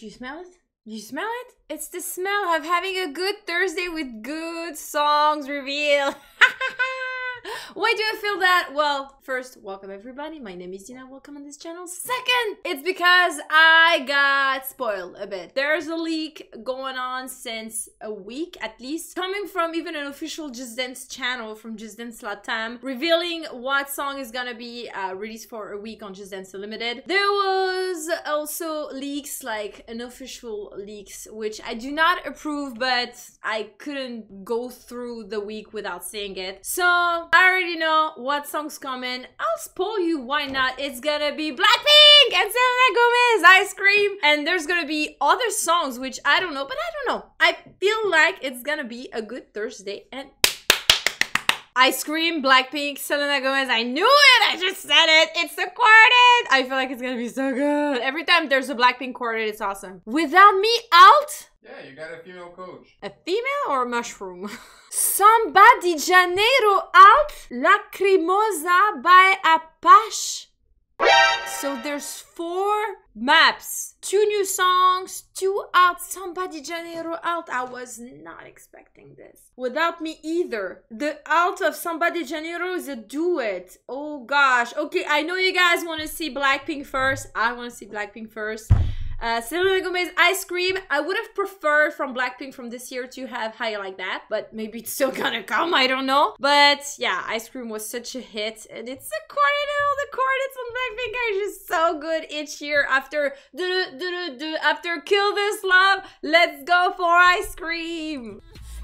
Do you smell it? You smell it? It's the smell of having a good Thursday with good songs revealed. Why do I feel that? Well, first, welcome everybody. My name is Dina. Welcome on this channel. Second, it's because I got spoiled a bit. There's a leak going on since a week at least, coming from even an official Just Dance channel from Just Dance Latam, revealing what song is gonna be uh, released for a week on Just Dance Unlimited. There was also leaks, like unofficial leaks, which I do not approve, but I couldn't go through the week without seeing it. So I already know what song's coming. I'll spoil you, why not? It's gonna be Blackpink and Selena Gomez, Ice Cream. And there's gonna be other songs, which I don't know, but I don't know. I feel like it's gonna be a good Thursday and Ice Cream, Blackpink, Selena Gomez. I knew it! I just said it! It's the quartet! I feel like it's gonna be so good. Every time there's a Blackpink quartet, it's awesome. Without me out, Yeah, you got a female coach. a female or a mushroom? Samba de Janeiro out, Lacrimosa by Apashe. So there's four maps, two new songs, two out, Samba de Janeiro out. I was not expecting this. Without me either. The out of Samba de Janeiro is a duet. Oh gosh. Okay, I know you guys want to see Blackpink first. I want to see Blackpink first. Uh, Selena Gomez Ice Cream. I would have preferred from Blackpink from this year to have High Like That, but maybe it's still gonna come. I don't know. But yeah, Ice Cream was such a hit, and it's a quartet. and All the quartets on Blackpink are just so good each year. After do do do after Kill This Love, let's go for Ice Cream.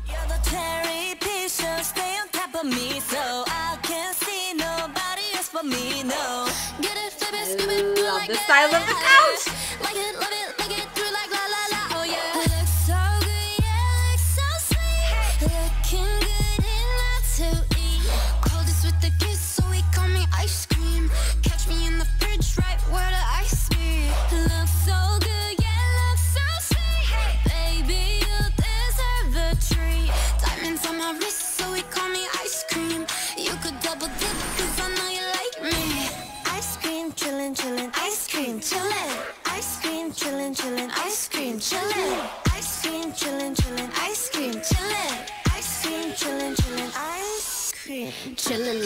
You're the cherry picture, stay on top of me, so I can't see nobody else but me. No, get it, flip it, skip it, do Love like the style of the couch. Like it, love it,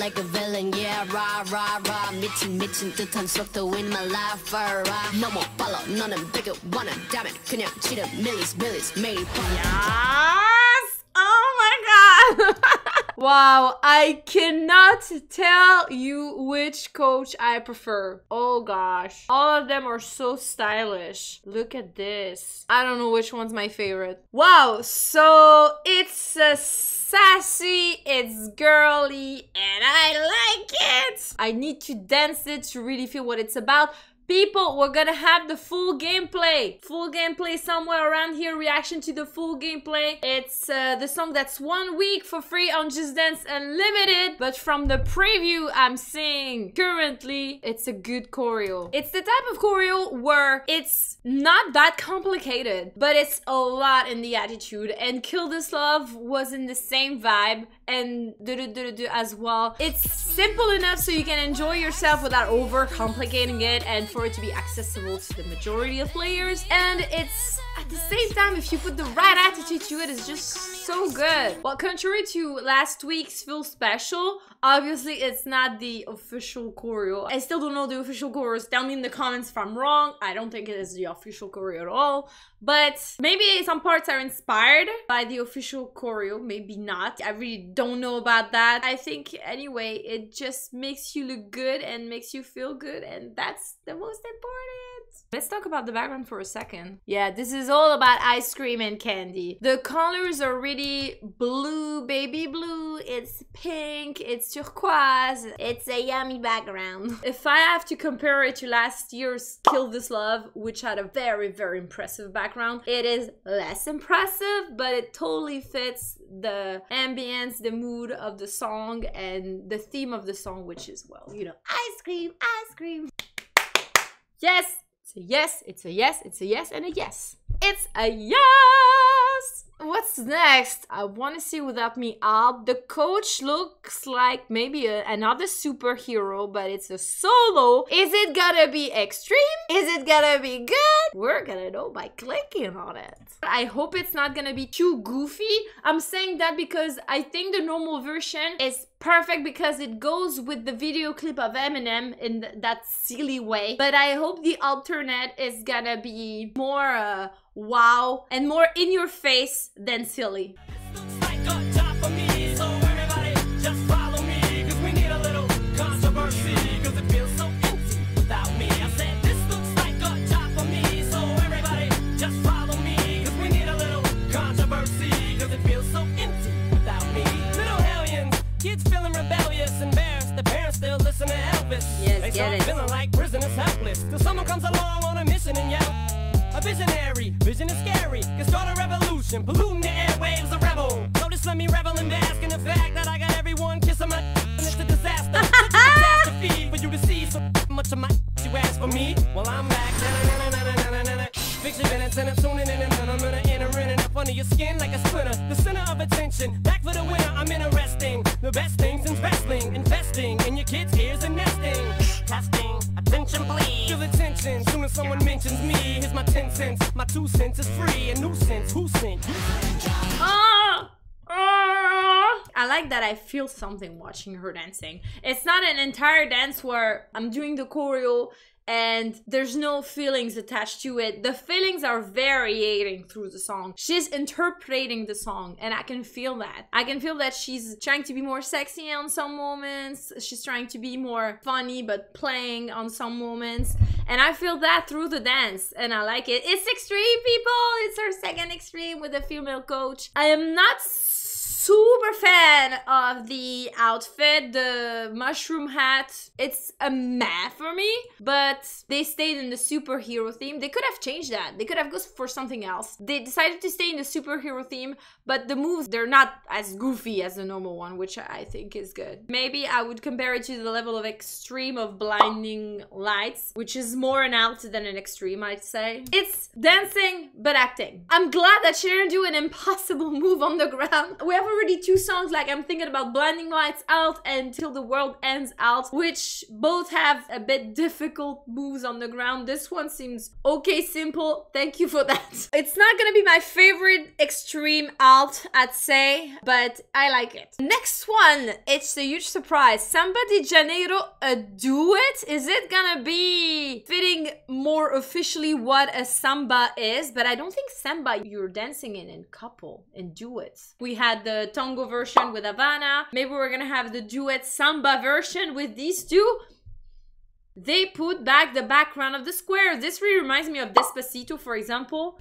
like a villain, yeah, rah, rah, rah. 미친, 미친 듯한 속도 in my life, rah. 너무 빨라, 너는 되게 원한 다면 그냥 치른 millies, millies, 매일 밤. Yes! Oh my god! wow, I cannot tell you which coach I prefer. Oh gosh. All of them are so stylish. Look at this. I don't know which one's my favorite. Wow, so it's a sassy, it's girly, and I like it! I need to dance it to really feel what it's about. People, we're gonna have the full gameplay. Full gameplay somewhere around here. Reaction to the full gameplay. It's uh, the song that's one week for free on Just Dance Unlimited. But from the preview I'm seeing currently, it's a good choreo. It's the type of choreo where it's not that complicated, but it's a lot in the attitude. And Kill This Love was in the same vibe and do do do do as well. It's simple enough so you can enjoy yourself without over complicating it and for it to be accessible to the majority of players. And it's at the same time, if you put the right attitude to it, it's just so good. Well, contrary to last week's Feel Special, obviously it's not the official choreo. I still don't know the official choreos. Tell me in the comments if I'm wrong. I don't think it is the official choreo at all. But maybe some parts are inspired by the official choreo, maybe not. I really don't know about that. I think anyway, it just makes you look good and makes you feel good, and that's the most important. Let's talk about the background for a second. Yeah, this is all about ice cream and candy. The colors are really blue, baby blue. It's pink, it's turquoise. It's a yummy background. If I have to compare it to last year's Kill This Love, which had a very, very impressive background, it is less impressive, but it totally fits the ambience, the mood of the song, and the theme of the song, which is, well, you know, ice cream, ice cream. Yes, it's a yes, it's a yes, it's a yes, and a yes. It's a yes! What's next? I want to see Without Me out. The coach looks like maybe a, another superhero, but it's a solo. Is it gonna be extreme? Is it gonna be good? We're gonna know by clicking on it. I hope it's not gonna be too goofy. I'm saying that because I think the normal version is perfect because it goes with the video clip of Eminem in th- that silly way. But I hope the alternate is gonna be more uh, wow and more in your face than silly. So much of my you ask for me. Well, I'm back. Na-na-na-na-na-na-na-na. Fiction minutes and I'm tuning in and I'm gonna enter in and up under your skin like a splinter. The center of attention, back for the winner. I'm interesting. The best things in wrestling, investing in your kids' ears and nesting. Testing, attention please. Feel attention soon as someone mentions me. Here's my 10 cents. My two cents is free. A nuisance. Who sent you? Um, I like that I feel something watching her dancing. It's not an entire dance where I'm doing the choreo and there's no feelings attached to it. The feelings are varying through the song. She's interpreting the song and I can feel that. I can feel that she's trying to be more sexy on some moments. She's trying to be more funny but playing on some moments. And I feel that through the dance and I like it. It's extreme people. It's her second extreme with a female coach. I am not super fan of the outfit, the mushroom hat. It's a meh for me, but they stayed in the superhero theme. They could have changed that. They could have gone for something else. They decided to stay in the superhero theme, but the moves they're not as goofy as the normal one, which I think is good. Maybe I would compare it to the level of extreme of blinding lights, which is more an out than an extreme, I'd say. It's dancing but acting. I'm glad that she didn't do an impossible move on the ground. We have already two songs like I'm thinking about Blinding Lights out and Till the World Ends out, which both have a bit difficult moves on the ground. This one seems okay simple. Thank you for that. It's not gonna be my favorite extreme alt, I'd say, but I like it. Next one, it's a huge surprise. Samba de Janeiro, a duet? Is it gonna be fitting more officially what a samba is? But I don't think samba you're dancing in in couple, in duets. We had the tango version with Havana. Maybe we're gonna have the duet samba version with these two. They put back the background of the square. This really reminds me of Despacito, for example.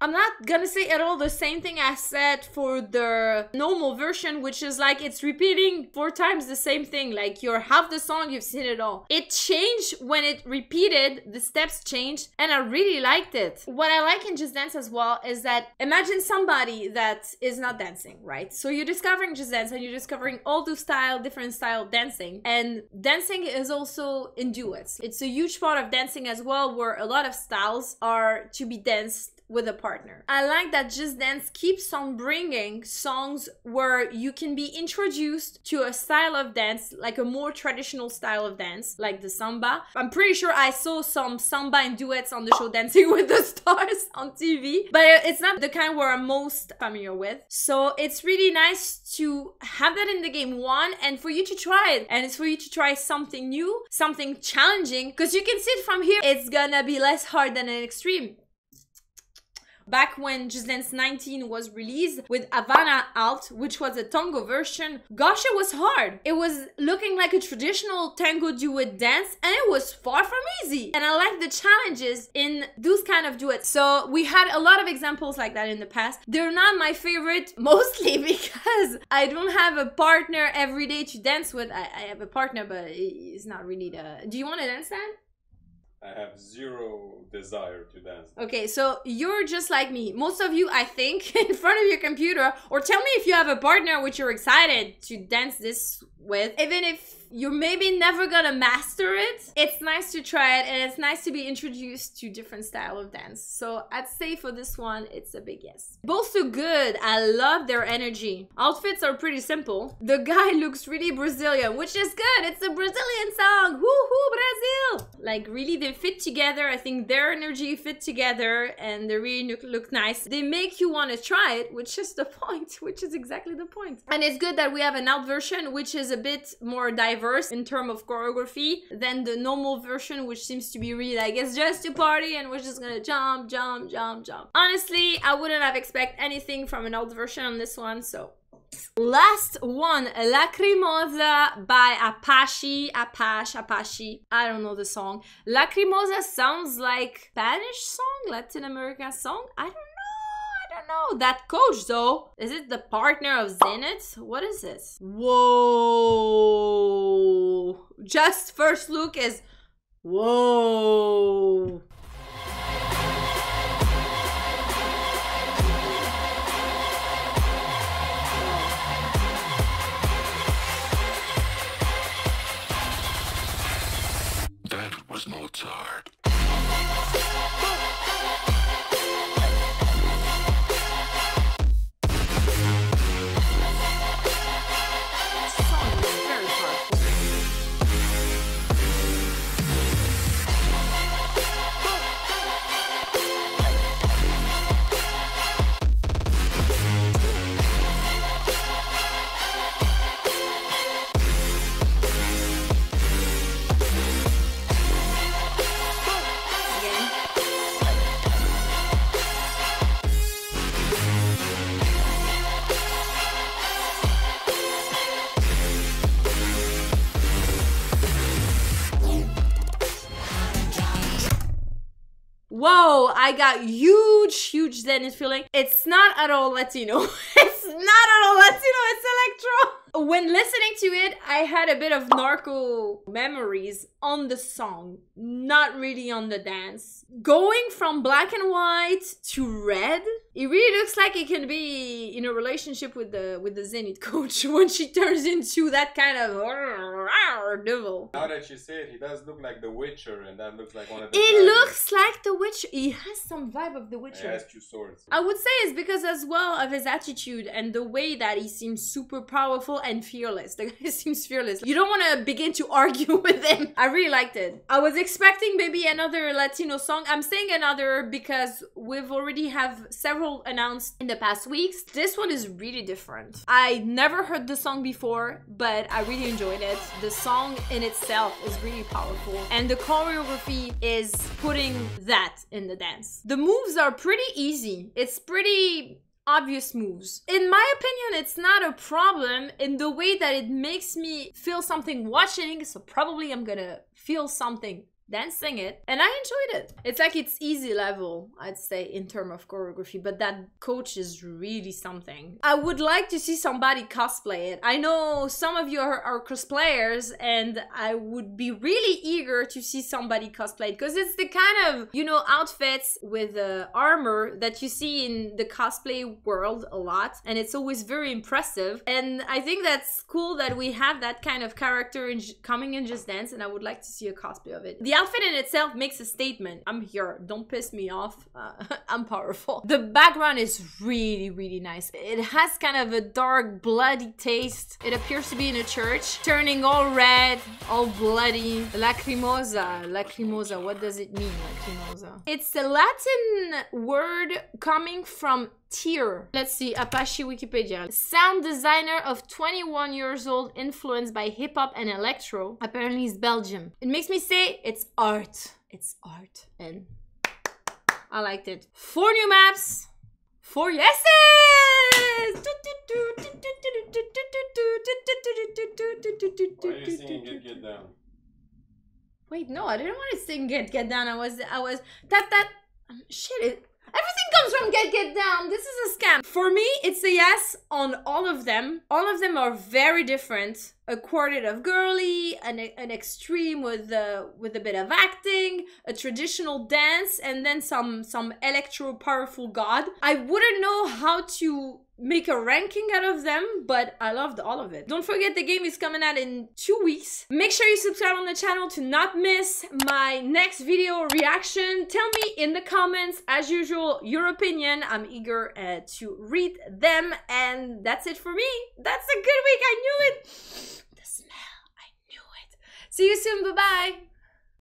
I'm not gonna say at all the same thing I said for the normal version, which is like it's repeating four times the same thing. Like you're half the song, you've seen it all. It changed when it repeated, the steps changed, and I really liked it. What I like in Just Dance as well is that imagine somebody that is not dancing, right? So you're discovering Just Dance and you're discovering all the style, different style dancing. And dancing is also in duets. It's a huge part of dancing as well, where a lot of styles are to be danced with a partner. I like that Just Dance keeps on bringing songs where you can be introduced to a style of dance, like a more traditional style of dance, like the samba. I'm pretty sure I saw some samba and duets on the show Dancing with the Stars on TV, but it's not the kind where I'm most familiar with. So it's really nice to have that in the game one and for you to try it. And it's for you to try something new, something challenging, because you can see it from here, it's gonna be less hard than an extreme. Back when Just Dance 19 was released with Havana out, which was a tango version, gosh, it was hard. It was looking like a traditional tango duet dance and it was far from easy. And I like the challenges in those kind of duets. So we had a lot of examples like that in the past. They're not my favorite mostly because I don't have a partner every day to dance with. I, I have a partner, but it's not really the. Do you want to dance then? I have zero desire to dance. Okay, so you're just like me. Most of you, I think, in front of your computer, or tell me if you have a partner which you're excited to dance this with, even if you're maybe never gonna master it. It's nice to try it and it's nice to be introduced to different style of dance. So I'd say for this one, it's a big yes. Both look good. I love their energy. Outfits are pretty simple. The guy looks really Brazilian, which is good. It's a Brazilian song. Woohoo, Brazil! Like really, they fit together. I think their energy fit together and they really look, look nice. They make you want to try it, which is the point, which is exactly the point. And it's good that we have an out version, which is a bit more diverse in terms of choreography than the normal version, which seems to be really like it's just a party and we're just gonna jump, jump, jump, jump. Honestly, I wouldn't have expected anything from an old version on this one, so Last one, Lacrimosa by Apashe, Apashe, Apashe. I don't know the song. Lacrimosa sounds like Spanish song, Latin American song. I don't know. I don't know. That coach though, is it the partner of Zenith? What is this? Whoa. Just first look is whoa. Was Mozart. I got huge, huge Zenith feeling. It's not at all Latino. it's not at all Latino, it's electro. When listening to it, I had a bit of narco memories on the song, not really on the dance. Going from black and white to red, it really looks like it can be in a relationship with the with the Zenith coach when she turns into that kind of devil. Now that you say it, he does look like the Witcher, and that looks like one of the. It looks like The Witcher. He has some vibe of The Witcher. He has two swords. I would say it's because as well of his attitude and the way that he seems super powerful and fearless. The guy seems fearless. You don't want to begin to argue with him. I really liked it. I was expecting maybe another Latino song. I'm saying another because we've already have several announced in the past weeks. This one is really different. I never heard the song before, but I really enjoyed it. The song in itself is really powerful and the choreography is putting that in the dance. The moves are pretty easy. It's pretty obvious moves. In my opinion, it's not a problem in the way that it makes me feel something watching, so probably I'm gonna feel something dancing it. And i enjoyed it. It's like it's easy level i'd say in term of choreography but that coach is really something. I would like to see somebody cosplay it. I know some of you are, are cosplayers and i would be really eager to see somebody cosplay it because it's the kind of you know outfits with uh, armor that you see in the cosplay world a lot and it's always very impressive. And i think that's cool that we have that kind of character in, coming in just dance and i would like to see a cosplay of it. The outfit in itself makes a statement. I'm here. Don't piss me off. Uh, I'm powerful. The background is really, really nice. It has kind of a dark, bloody taste. It appears to be in a church, turning all red, all bloody. Lacrimosa. Lacrimosa. What does it mean, lacrimosa? It's a Latin word coming from tear. Let's see, Apashe Wikipedia. Sound designer of 21 years old, influenced by hip hop and electro. Apparently, he's Belgium. It makes me say it's art. It's art. And I liked it. Four new maps. Four yeses! Why are you singing Get Get? Wait, no, I didn't want to sing Get Get Down. I was, I was, that, that, shit, it, everything comes from Get Get Down. This is a scam. For me, it's a yes on all of them. All of them are very different. A quartet of girly, an, an extreme with uh, with a bit of acting, a traditional dance, and then some some electro powerful god. I wouldn't know how to make a ranking out of them, but I loved all of it. Don't forget the game is coming out in two weeks. Make sure you subscribe on the channel to not miss my next video reaction. Tell me in the comments, as usual, your opinion. I'm eager uh, to read them. And that's it for me. That's a good week. I knew it. The smell. I knew it. See you soon. Bye-bye.